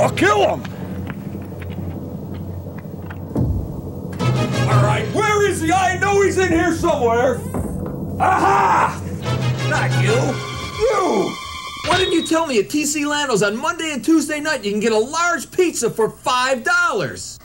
I'll kill him! All right, where is he? I know he's in here somewhere. Aha! Not you. You! Why didn't you tell me at TC Lando's on Monday and Tuesday night you can get a large pizza for $5?